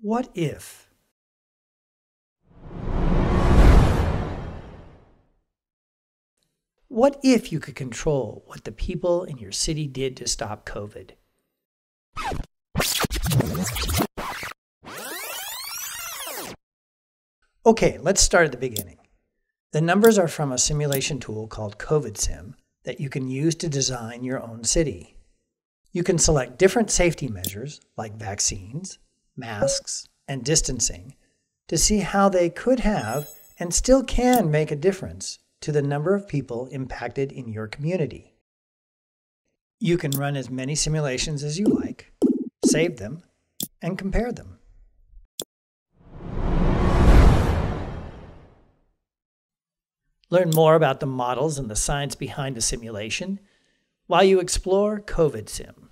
What if? What if you could control what the people in your city did to stop COVID? Okay, let's start at the beginning. The numbers are from a simulation tool called COVIDSim that you can use to design your own city. You can select different safety measures like vaccines, masks, and distancing to see how they could have and still can make a difference to the number of people impacted in your community. You can run as many simulations as you like, save them, and compare them. Learn more about the models and the science behind the simulation while you explore COVIDSim.